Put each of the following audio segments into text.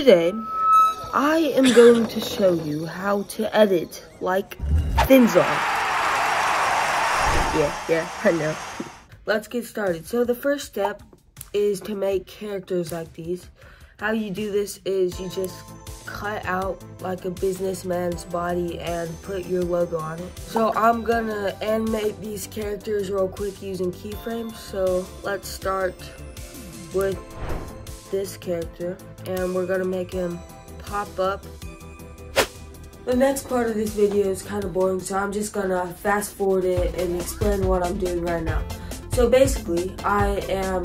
Today, I am going to show you how to edit like Finzar. Yeah, yeah, I know. Let's get started. So the first step is to make characters like these. How you do this is you just cut out like a businessman's body and put your logo on it. So I'm gonna animate these characters real quick using keyframes. So let's start with this character and we're gonna make him pop up. The next part of this video is kind of boring so I'm just gonna fast forward it and explain what I'm doing right now. So basically I am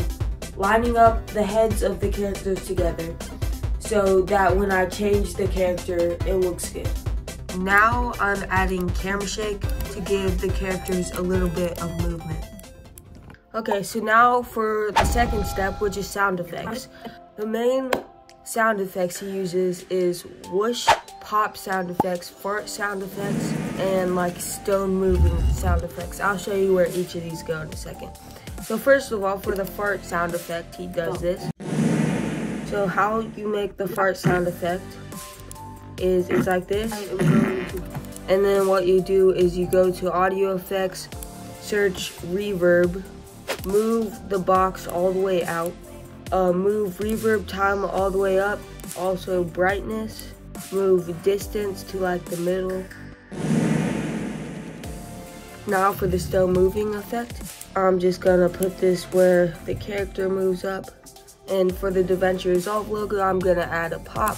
lining up the heads of the characters together so that when I change the character it looks good. Now I'm adding camera shake to give the characters a little bit of movement. Okay, so now for the second step, which is sound effects. The main sound effects he uses is whoosh, pop sound effects, fart sound effects, and like stone moving sound effects. I'll show you where each of these go in a second. So first of all, for the fart sound effect, he does this. So how you make the fart sound effect is it's like this. And then what you do is you go to audio effects, search reverb, move the box all the way out, uh, move reverb time all the way up, also brightness, move distance to like the middle. Now for the still moving effect, I'm just gonna put this where the character moves up. And for the DaVinci Resolve logo, I'm gonna add a pop.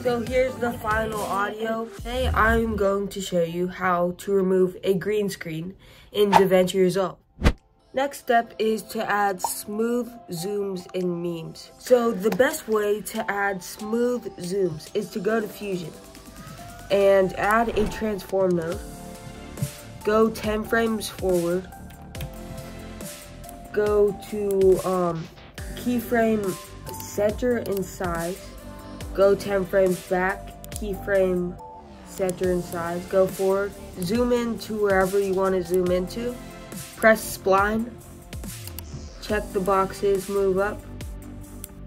So here's the final audio. Today I'm going to show you how to remove a green screen in DaVinci Resolve. Next step is to add smooth zooms in memes. So the best way to add smooth zooms is to go to Fusion and add a transform node. Go 10 frames forward. Go to um, keyframe center and size go 10 frames back, keyframe center and size, go forward, zoom in to wherever you want to zoom into, press spline, check the boxes, move up,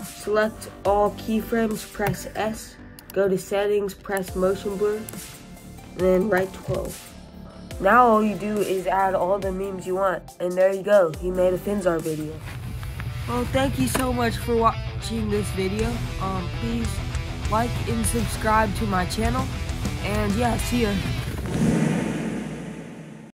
select all keyframes, press S, go to settings, press motion blur, and then write 12. Now all you do is add all the memes you want, and there you go, you made a Finzar video. Well, thank you so much for watching this video. Um, please like and subscribe to my channel. And yeah, see ya.